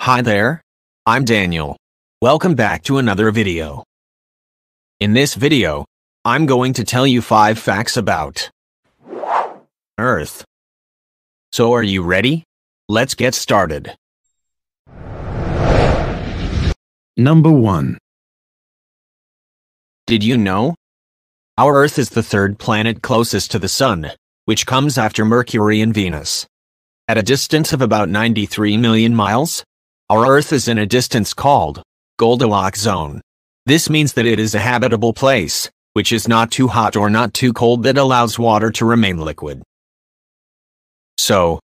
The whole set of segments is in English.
Hi there, I'm Daniel. Welcome back to another video. In this video, I'm going to tell you 5 facts about Earth. So are you ready? Let's get started. Number 1. Did you know? Our Earth is the third planet closest to the Sun, which comes after Mercury and Venus. At a distance of about 93 million miles, our Earth is in a distance called Goldilocks zone. This means that it is a habitable place, which is not too hot or not too cold that allows water to remain liquid. So,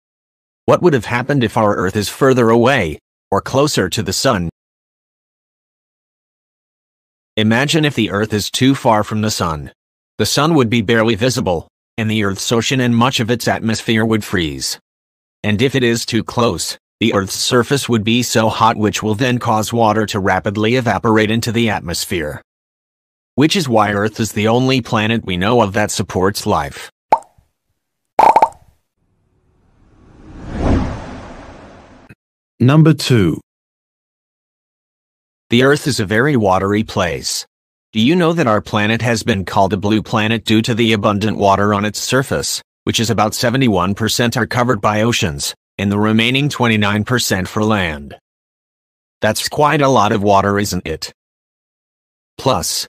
what would have happened if our Earth is further away, or closer to the Sun? Imagine if the Earth is too far from the Sun. The Sun would be barely visible, and the Earth's ocean and much of its atmosphere would freeze. And if it is too close, the Earth's surface would be so hot which will then cause water to rapidly evaporate into the atmosphere. Which is why Earth is the only planet we know of that supports life. Number 2. The Earth is a very watery place. Do you know that our planet has been called a blue planet due to the abundant water on its surface, which is about 71% are covered by oceans, and the remaining 29% for land? That's quite a lot of water, isn't it? Plus,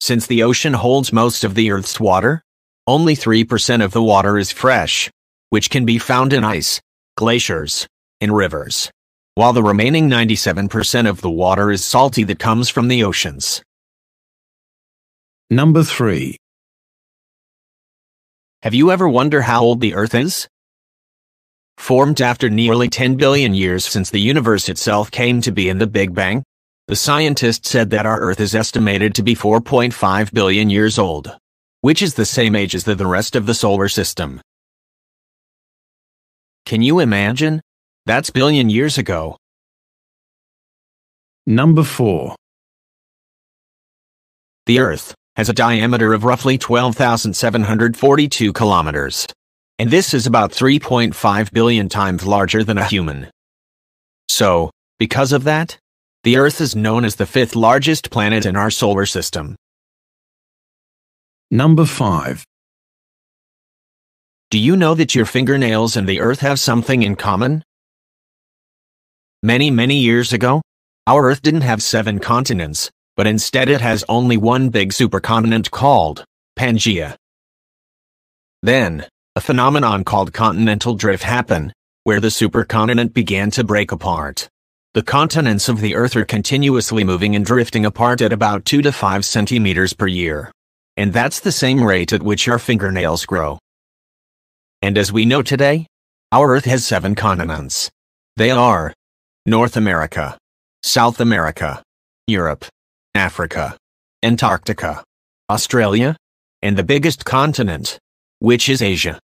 since the ocean holds most of the Earth's water, only 3% of the water is fresh, which can be found in ice, glaciers, and rivers, while the remaining 97% of the water is salty that comes from the oceans. Number 3. Have you ever wondered how old the Earth is? Formed after nearly 10 billion years since the universe itself came to be in the Big Bang, the scientists said that our Earth is estimated to be 4.5 billion years old, which is the same age as the, the rest of the solar system. Can you imagine? That's billion years ago. Number 4. The Earth has a diameter of roughly 12,742 kilometers. And this is about 3.5 billion times larger than a human. So, because of that, the Earth is known as the fifth largest planet in our solar system. Number 5. Do you know that your fingernails and the Earth have something in common? Many, many years ago, our Earth didn't have seven continents, but instead it has only one big supercontinent called Pangaea. Then, a phenomenon called continental drift happened, where the supercontinent began to break apart. The continents of the Earth are continuously moving and drifting apart at about 2 to 5 centimeters per year. And that's the same rate at which our fingernails grow. And as we know today, our Earth has seven continents. They are North America, South America, Europe, Africa, Antarctica, Australia, and the biggest continent, which is Asia.